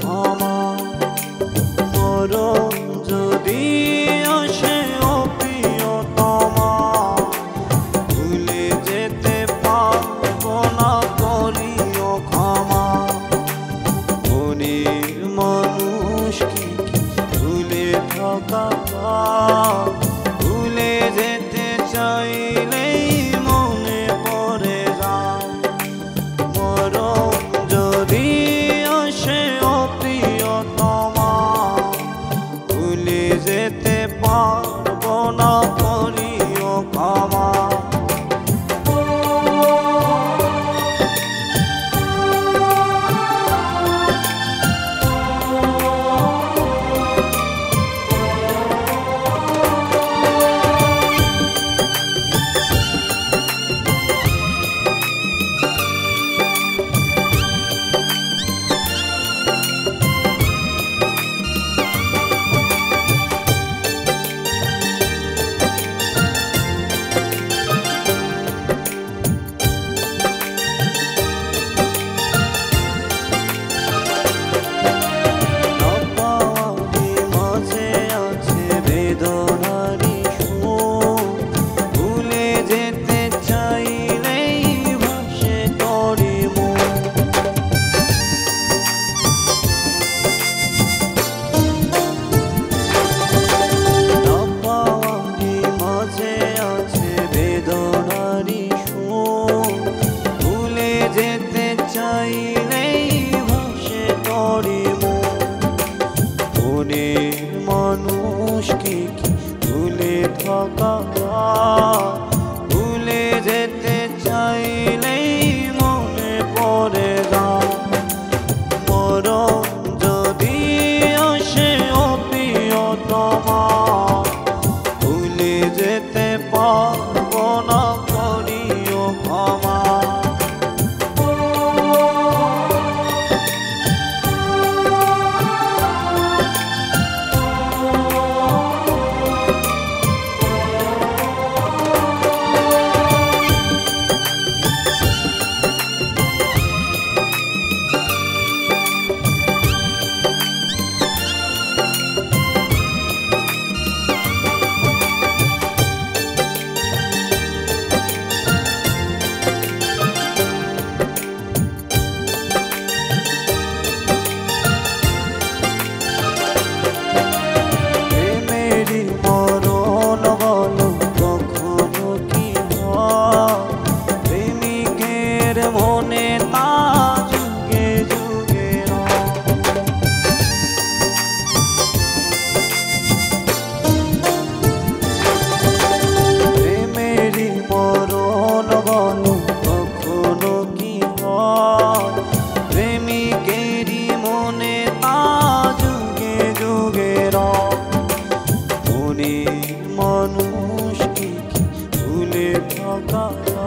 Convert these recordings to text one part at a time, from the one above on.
ক্ষমা মরণ যদি আসে অপ্রিয়তমা ভুলে যেতে পারব না করিও ক্ষমা। মনের মানুষকে ভুলে থাকা কি ভুলে থাকা? ভুলে যেতে চাইলেই মনে পড়ে যায় মরণ যদি আসে অপ্রিয়তমা ভুলে যেতে পারব না, করিও ক্ষমা ভুলে মানুষ কি ভুলে থাকা?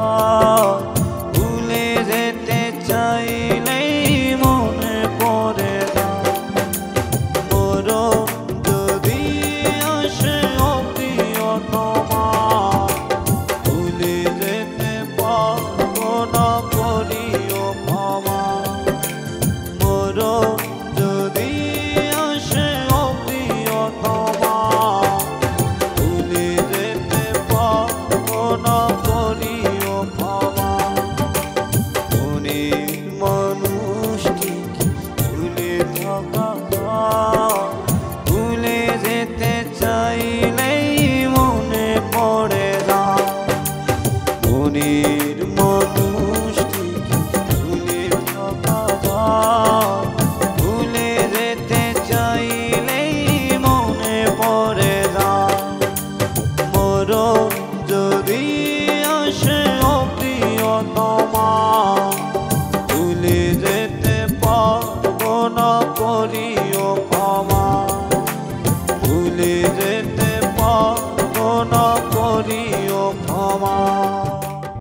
Oh. oh.